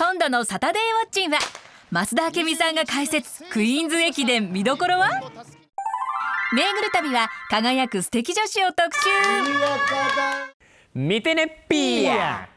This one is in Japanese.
今度のサタデーウォッチンは増田明美さんが解説クイーンズ駅伝見どころは？巡る旅は輝く素敵女子を特集。見てねっぴー